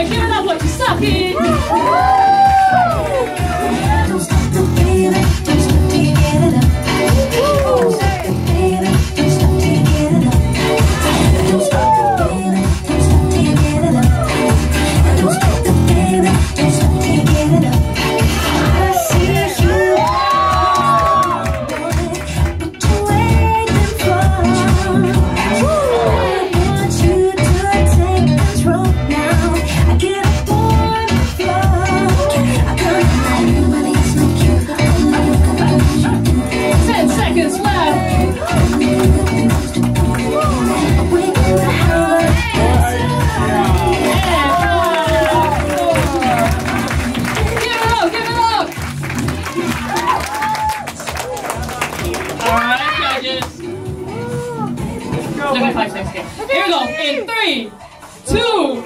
Hey, give it up what you suck in. Here we go. In three, two,